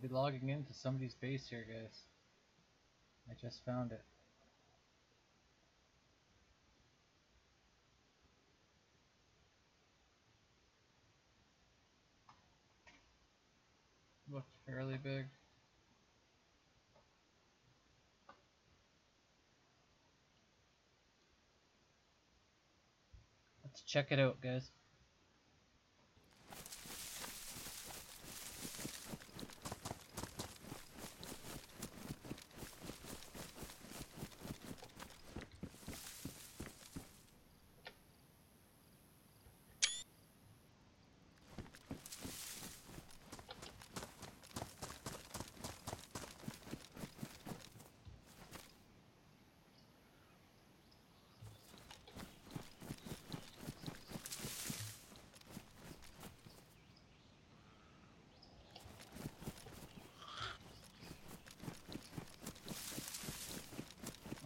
We'll be logging into somebody's base here, guys. I just found it. Looked fairly big. Let's check it out, guys.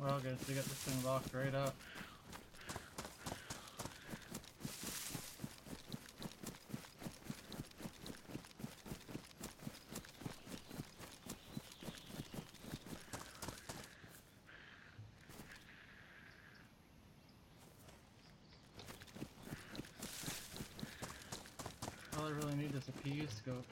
Well, guys, we got this thing locked right up. All I really need is a PU scope.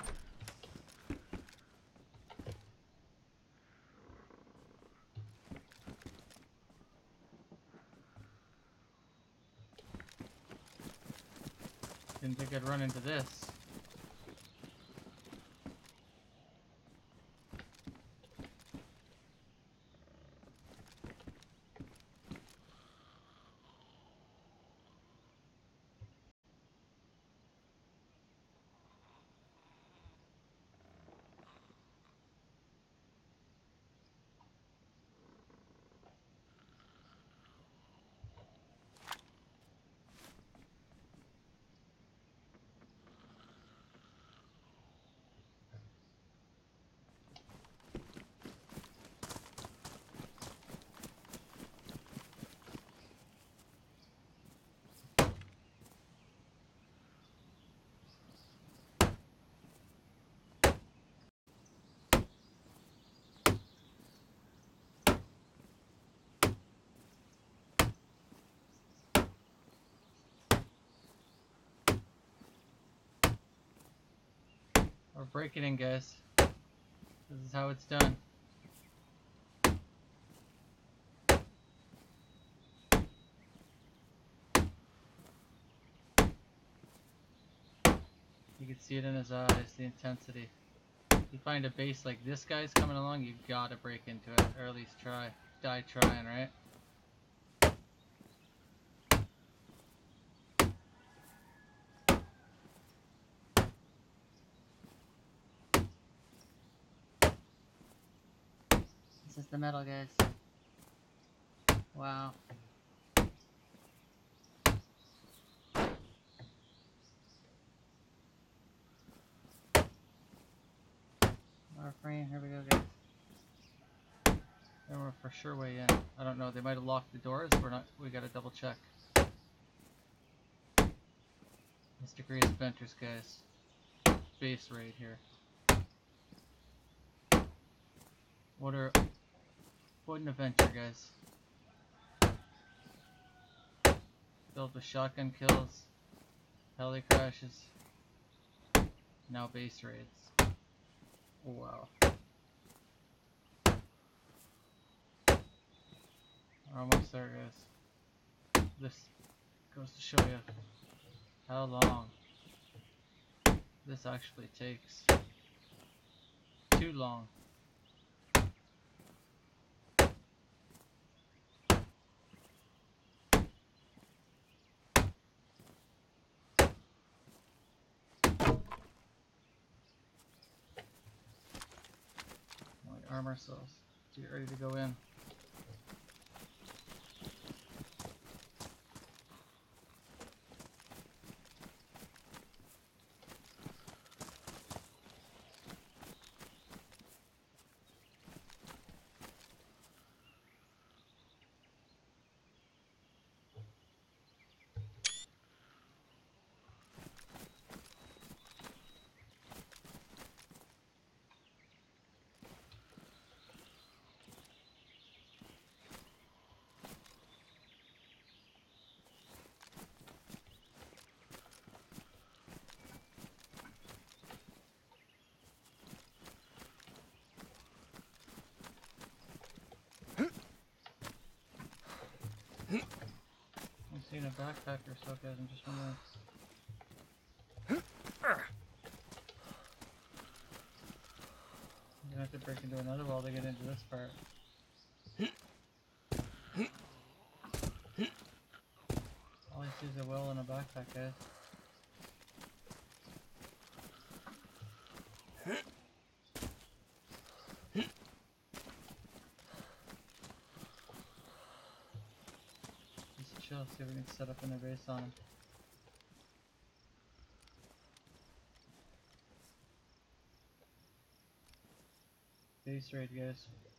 Run into this. We're breaking in, guys. This is how it's done. You can see it in his eyes, the intensity. If you find a base like this guy's coming along, you've gotta break into it, or at least try. Die trying, right? Is the metal, guys. Wow. Our frame, here we go, guys. And we're for sure way in. I don't know, they might have locked the doors. We're not, we gotta double check. Mr. Greyz Adventures, guys. Base raid here. What are an adventure, guys. Built with shotgun kills, heli crashes, now base raids. Wow. We're almost there, guys. This goes to show you how long this actually takes. Too long. Like arm ourselves. Get ready to go in. I'm seeing a backpack or so, guys. I'm just. I'm gonna have to break into another wall to get into this part. All I see is a well and a backpack, guys. Just chill, see if we can set up in a base on him. Base raid, guys.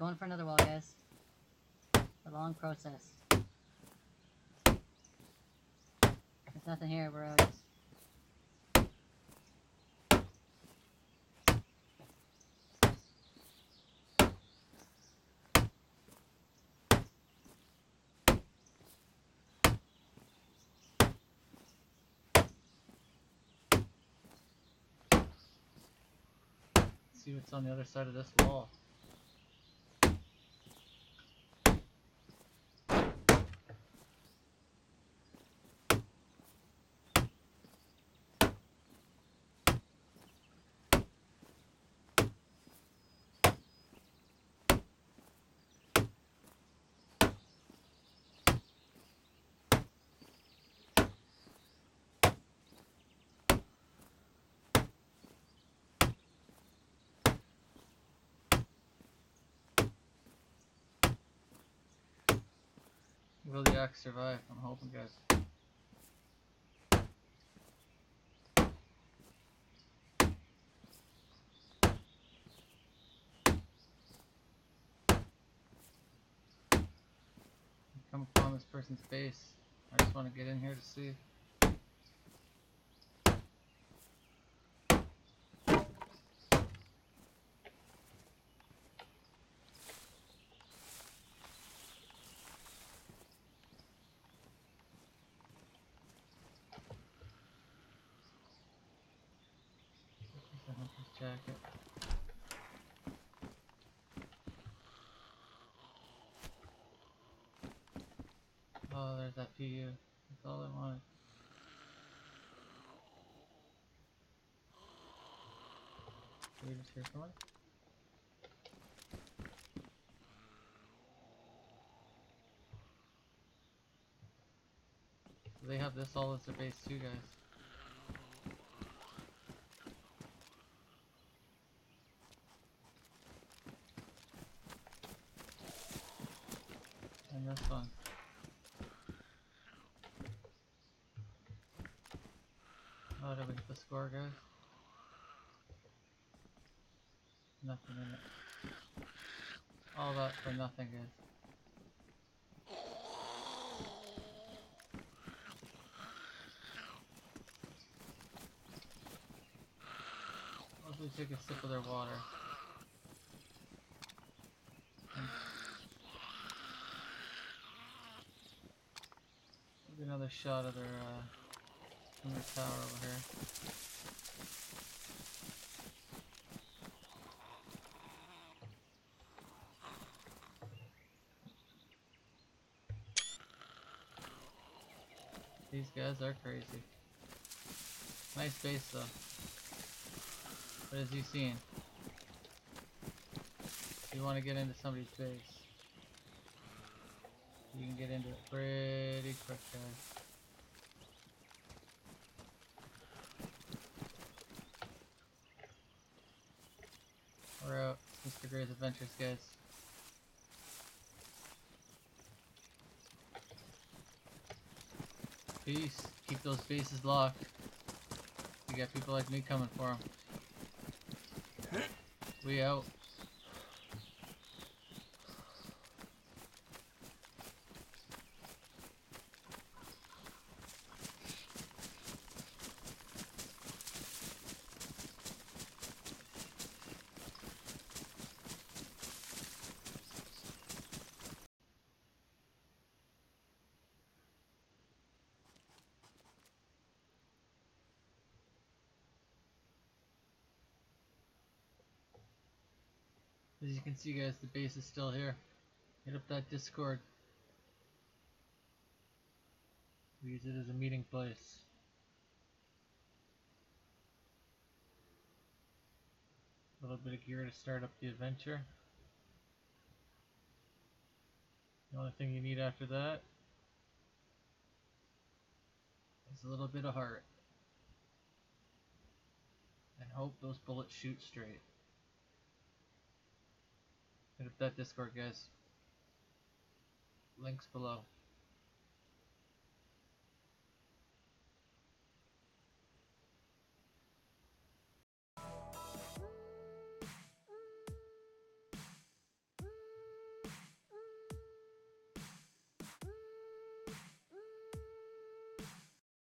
Going for another wall, guys. A long process. There's nothing here, bro. See what's on the other side of this wall. Will the axe survive? I'm hoping, guys. Come upon this person's base. I just want to get in here to see. There's a hunter's jacket. Oh, there's that PU. That's all I wanted. Did we just hear someone? So they have this all as their base too, guys. And this one. Oh, did we guys? Nothing in it. All that for nothing. Let's we take a sip of their water. Get another shot of their uh, from their tower over here. These guys are crazy. Nice base though. What is he if you want to get into somebody's base, you can get into it pretty quick, guys. Mr. Greyz adventures, guys. Peace. Keep those bases locked. We got people like me coming for them. We out. As you can see guys, the base is still here. Hit up that Discord. We use it as a meeting place. A little bit of gear to start up the adventure. The only thing you need after that is a little bit of heart. And hope those bullets shoot straight. Hit up that Discord, guys. Links below.